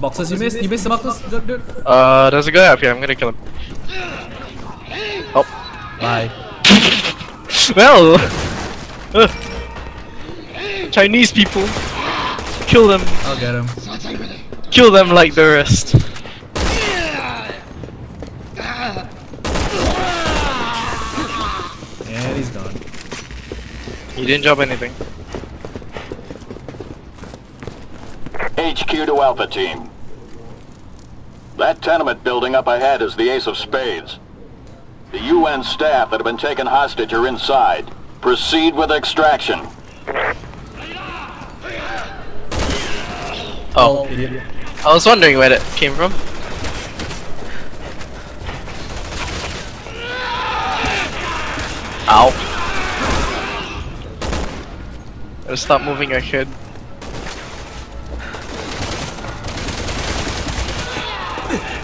Boxes you missed? You missed the boxes? Dude. Uh, there's a guy up here. I'm gonna kill him. Oh, Bye. well. uh, Chinese people. Kill them. I'll get him. Kill them like the rest. And he's gone. He didn't drop anything. HQ to Alpha Team. That tenement building up ahead is the Ace of Spades. The UN staff that have been taken hostage are inside. Proceed with extraction. Oh. I was wondering where that came from. Ow. Stop moving your head.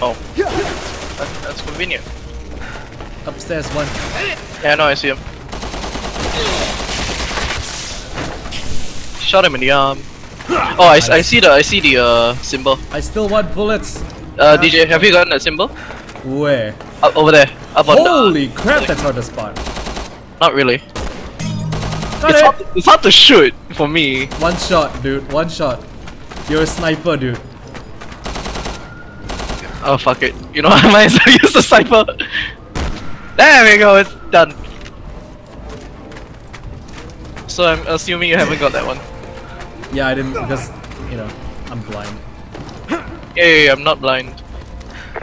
Oh. That, that's convenient. Upstairs, one. Yeah, no, I see him. Shot him in the arm. Oh, I see the I see the uh, symbol. I still want bullets. Uh, DJ, have you gotten that symbol? Where? Up over there, up on Holy crap, that's hard to spot. Not really. Got It's it! hard, it's hard to shoot for me. One shot, dude. One shot. You're a sniper, dude. Oh fuck it. You know, I might as well use the sniper. There we go. It's done. So I'm assuming you haven't got that one. Yeah, I didn't because you know I'm blind. Hey, I'm not blind.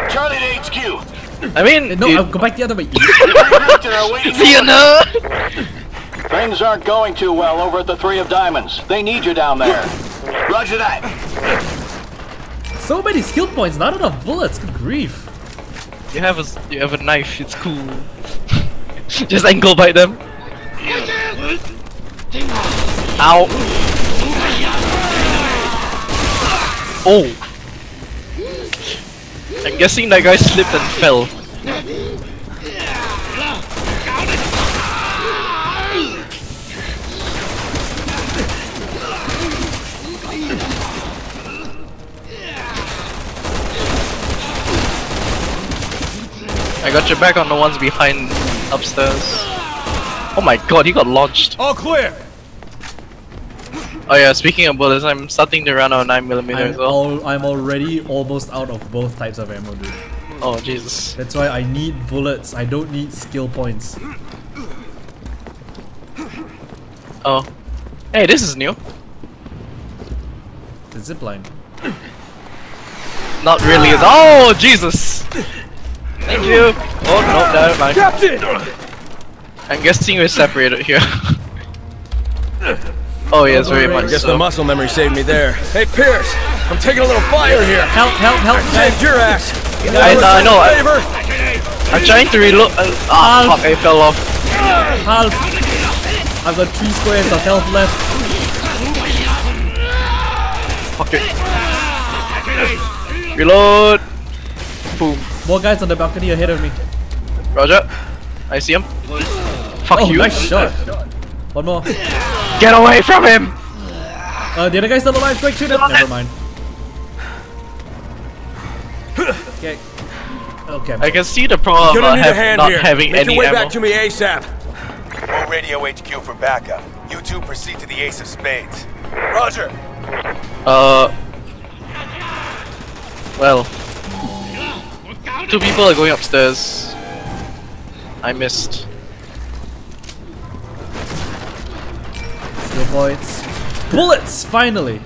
Charlie to HQ! I mean, No, I'll go back the other way. Hampton See you for- know. Things aren't going too well over at the Three of Diamonds. They need you down there. Roger that. So many skill points, not enough bullets. Good grief. You have a you have a knife. It's cool. Just ankle bite them. Ow. Oh. I'm guessing that guy slipped and fell. Got your back on the ones behind upstairs. Oh my god, he got launched. All clear. Oh yeah, speaking of bullets, I'm starting to run out of 9mm I'm, as well. al I'm already almost out of both types of ammo, dude. Oh Jesus. That's why I need bullets. I don't need skill points. Oh. Hey, this is new. The zipline. Not really. Oh Jesus. Thank you. Oh no, never mind. Captain. I'm guessing we're separated here. oh yes, very much Guess the muscle memory saved me there. Hey Piers, I'm taking a little fire here. Help! Help! Help! Saved your ass. I, I know. I, Favor. I'm trying to reload. Uh, ah, fuck! I fell off. Help! I've got three squares of health left. Fuck it. Reload. Boom. More guys on the balcony ahead of me. Roger. I see him. Fuck Oh, you. nice shot. One more. Get away from him. Uh, the other guy's still alive. Quick, shoot him. Never mind. Okay. Okay. I can see the problem Gonna about need a have, hand not here. having Make any your way ammo. back to me ASAP. We'll radio HQ for backup. You two proceed to the Ace of Spades. Roger. Uh. Well. Two people are going upstairs. I missed. Skill points. Bullets! Finally!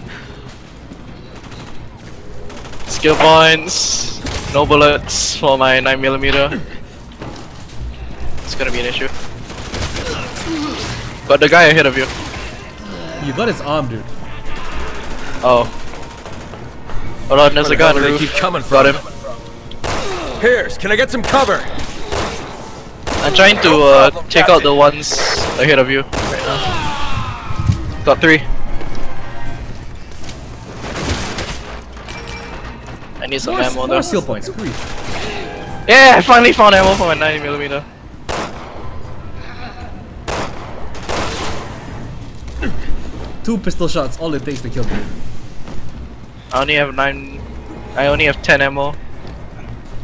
Skill points. No bullets for my 9mm. It's gonna be an issue. But the guy ahead of you. You got his arm, dude. Oh. Hold on, there's a Where the guy on the they roof. keep coming Got from? him. Piers, can I get some cover? I'm trying to uh, take out the ones ahead of you right now. Got three. I need some More, ammo more though. skill points. Grief. Yeah, I finally found ammo for my 90mm. Two pistol shots. All it takes to kill me. I only have 9 I only have 10 ammo.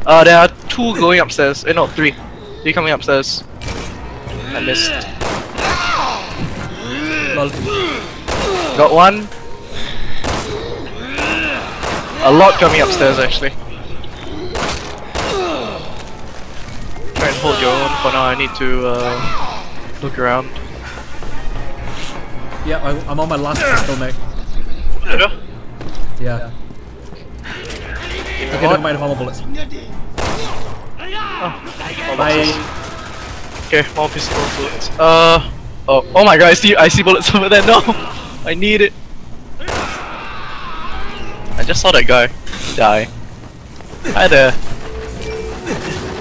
Uh, there are two going upstairs. Eh, no, three. Three coming upstairs. I missed. Lol. Got one. A lot coming upstairs actually. Try and hold your own for now. I need to uh, look around. Yeah, I, I'm on my last pistol, mate. Yeah. Okay, never mind, more bullets. Bye. Okay, more pistol bullets. Uh oh, oh my god! I see, I see bullets over there. No, I need it. I just saw that guy die. Hi there.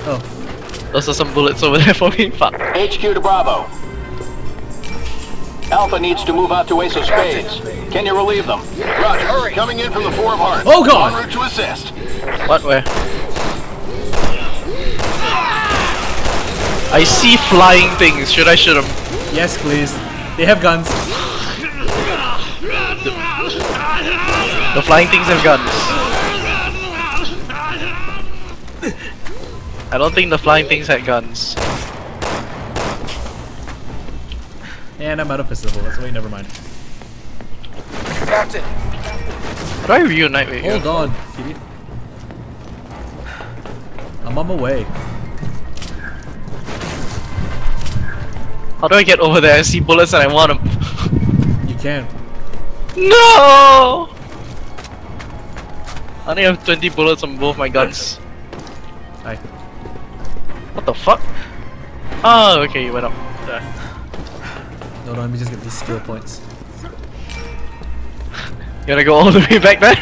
Oh, Those are some bullets over there for me. Fuck. HQ to Bravo. Alpha needs to move out to Ace of Spades. Can you relieve them? Roger. Hurry. Coming in from the Four of Hearts. Oh, God. En route to assist. What? Where? I see flying things. Should I shoot them? yes, please. They have guns. The flying things have guns. I don't think the flying things had guns. And I'm out of pistol bullets. Wait, never mind. Captain, How do I reunite with you? Hold on, idiot. I'm on my way. How do I get over there? I see bullets and I want them. You can. No! I only have 20 bullets on both my guns. Hi. What the fuck? Oh, okay, you went up. There. No, no, let me just get these skill points. You wanna go all the way back there?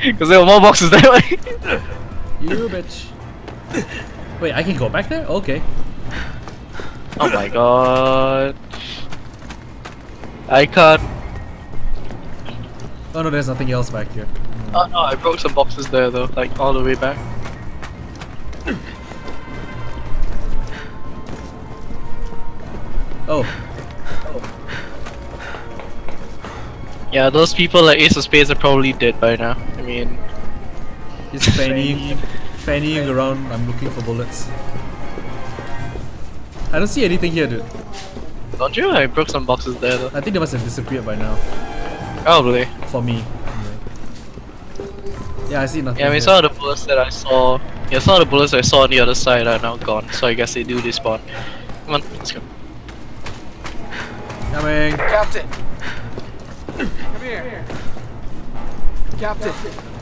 Because there were more boxes that way. You bitch. Wait, I can go back there? Okay. oh my god. I can't. Oh no, there's nothing else back here. Oh no, I broke some boxes there though, like all the way back. Oh, Yeah, those people at Ace of Spades are probably dead by now. I mean, he's fannying, fannying around. I'm looking for bullets. I don't see anything here, dude. don't you? I broke some boxes there though. I think they must have disappeared by now. Probably. For me. Yeah, I see nothing. Yeah, I mean, here. some of the bullets that I saw, yeah, some of the bullets I saw on the other side are now gone. So I guess they do despawn. Come on, let's go. Coming. Captain. Come here. Captain.